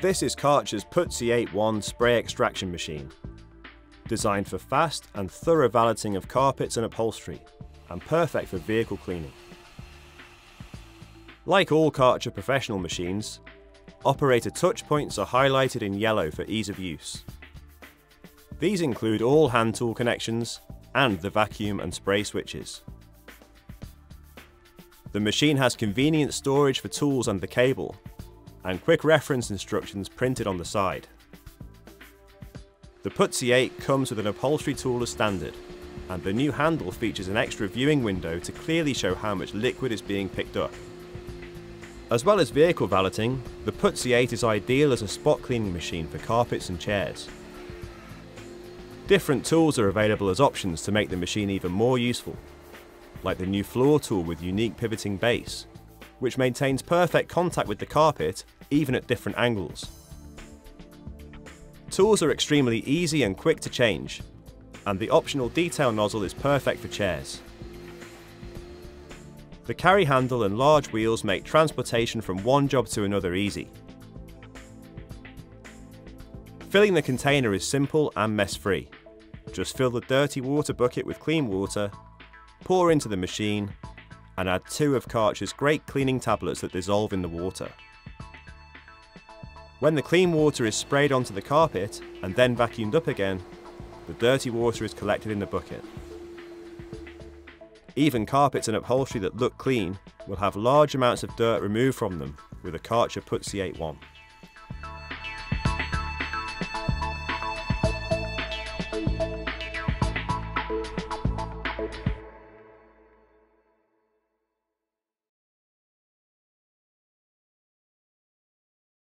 This is Karcher's Puzzi 8.1 spray extraction machine. Designed for fast and thorough valeting of carpets and upholstery, and perfect for vehicle cleaning. Like all Karcher professional machines, operator touch points are highlighted in yellow for ease of use. These include all hand tool connections and the vacuum and spray switches. The machine has convenient storage for tools and the cable, and quick reference instructions printed on the side. The Puzzi 8 comes with an upholstery tool as standard, and the new handle features an extra viewing window to clearly show how much liquid is being picked up. As well as vehicle valeting, the Puzzi 8 is ideal as a spot cleaning machine for carpets and chairs. Different tools are available as options to make the machine even more useful, like the new floor tool with unique pivoting base, which maintains perfect contact with the carpet even at different angles. Tools are extremely easy and quick to change, and the optional detail nozzle is perfect for chairs. The carry handle and large wheels make transportation from one job to another easy. Filling the container is simple and mess-free. Just fill the dirty water bucket with clean water, pour into the machine, and add two of Karcher's great cleaning tablets that dissolve in the water. When the clean water is sprayed onto the carpet and then vacuumed up again, the dirty water is collected in the bucket. Even carpets and upholstery that look clean will have large amounts of dirt removed from them with a Karcher Puzzi 8.1.